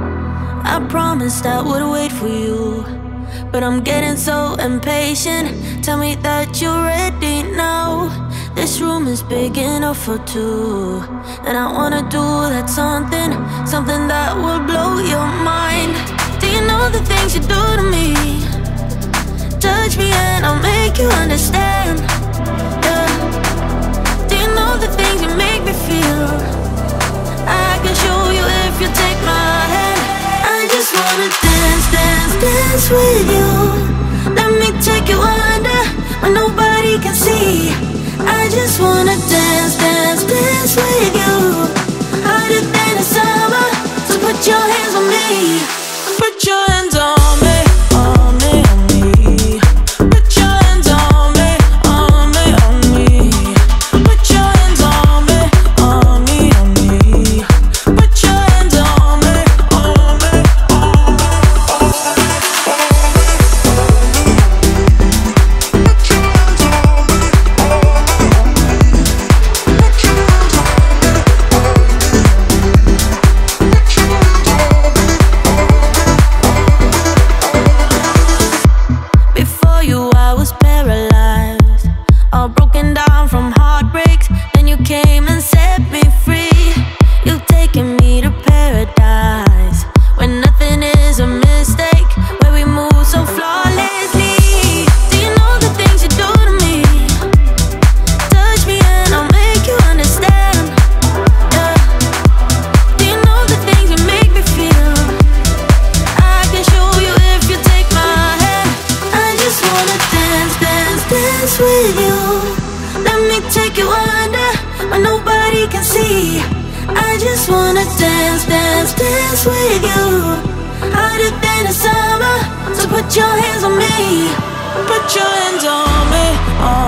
I promised I would wait for you. But I'm getting so impatient. Tell me that you're ready now. This room is big enough for two. And I wanna do that something, something that will blow your mind. Do you know the things you do to me? Touch me dance, with you. Let me take you under where nobody can see. I just wanna dance see. I just wanna dance, dance, dance with you. Hotter than the summer, so put your hands on me. Put your hands on me, on on